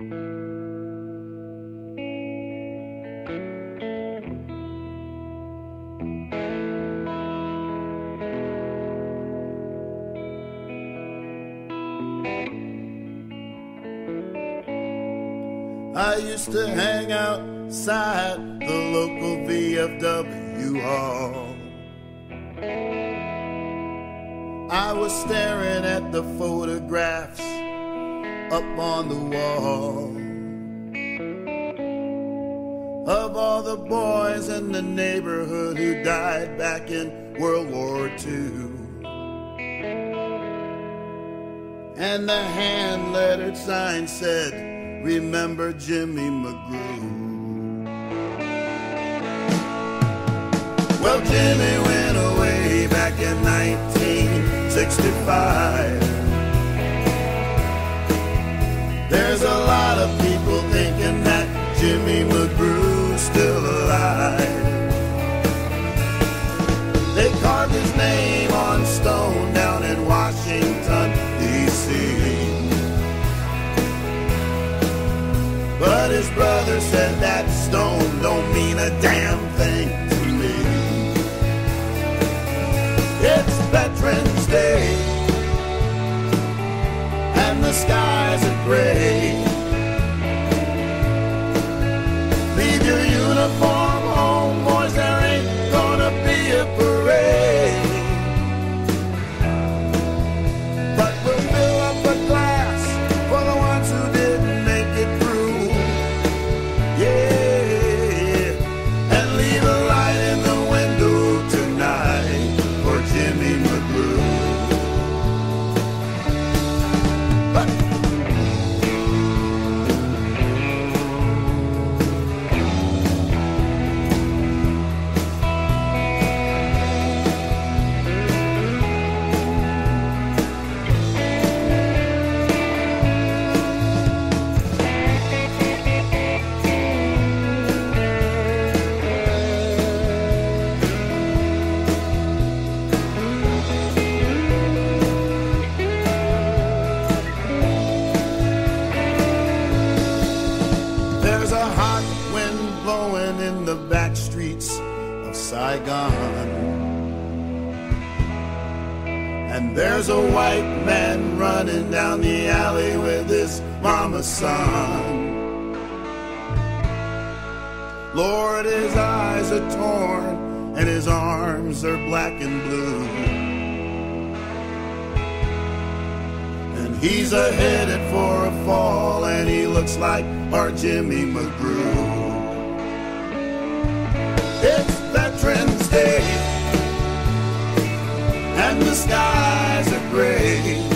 I used to hang outside the local VFW hall. I was staring at the photographs up on the wall of all the boys in the neighborhood who died back in World War II. And the hand lettered sign said, Remember Jimmy McGrew. Well, Jimmy went away back in 1965. Jimmy McGrew's still alive. They carved his name on stone down in Washington, D.C. But his brother said that stone don't mean a damn thing to me. It's Veterans Day, and the skies are gray. But back streets of Saigon. And there's a white man running down the alley with his mama's son. Lord, his eyes are torn and his arms are black and blue. And he's a headed for a fall, and he looks like our Jimmy McGrew. The skies are gray.